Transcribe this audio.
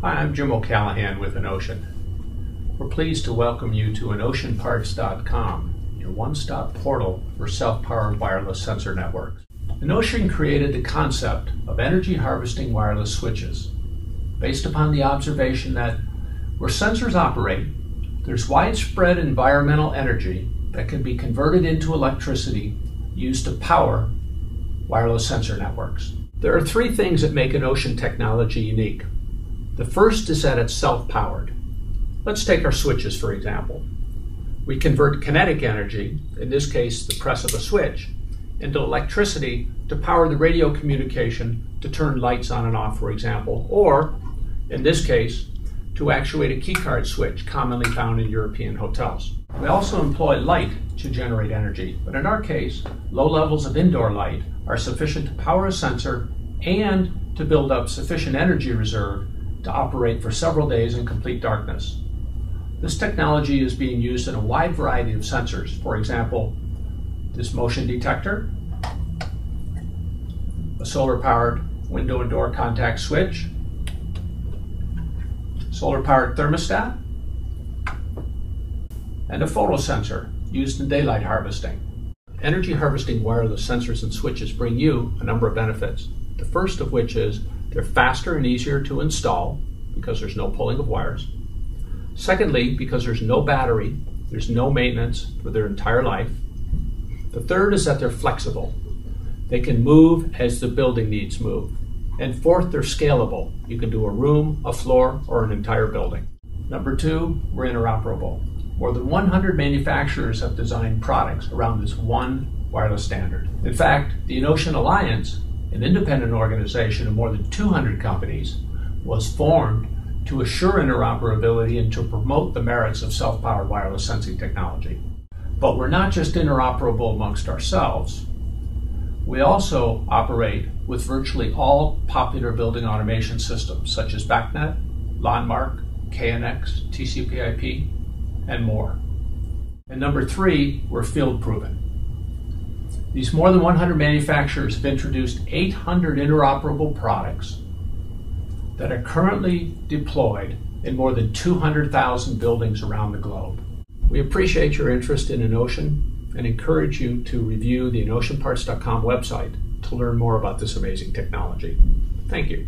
Hi, I'm Jim O'Callaghan with Enocean. We're pleased to welcome you to EnoceanParts.com, your one-stop portal for self-powered wireless sensor networks. Enocean created the concept of energy harvesting wireless switches based upon the observation that where sensors operate, there's widespread environmental energy that can be converted into electricity used to power wireless sensor networks. There are three things that make Enocean technology unique. The first is that it's self-powered. Let's take our switches, for example. We convert kinetic energy, in this case the press of a switch, into electricity to power the radio communication to turn lights on and off, for example, or, in this case, to actuate a keycard switch commonly found in European hotels. We also employ light to generate energy, but in our case, low levels of indoor light are sufficient to power a sensor and to build up sufficient energy reserve to operate for several days in complete darkness. This technology is being used in a wide variety of sensors. For example, this motion detector, a solar powered window and door contact switch, solar powered thermostat, and a photo sensor used in daylight harvesting. Energy harvesting wireless sensors and switches bring you a number of benefits. The first of which is they're faster and easier to install because there's no pulling of wires. Secondly, because there's no battery, there's no maintenance for their entire life. The third is that they're flexible. They can move as the building needs move. And fourth, they're scalable. You can do a room, a floor, or an entire building. Number two, we're interoperable. More than 100 manufacturers have designed products around this one wireless standard. In fact, the Enocean Alliance, an independent organization of more than 200 companies, was formed to assure interoperability and to promote the merits of self powered wireless sensing technology. But we're not just interoperable amongst ourselves, we also operate with virtually all popular building automation systems such as BACnet, LonMark, KNX, TCP/IP, and more. And number three, we're field proven. These more than 100 manufacturers have introduced 800 interoperable products that are currently deployed in more than 200,000 buildings around the globe. We appreciate your interest in Enocean and encourage you to review the EnoceanParts.com website to learn more about this amazing technology. Thank you.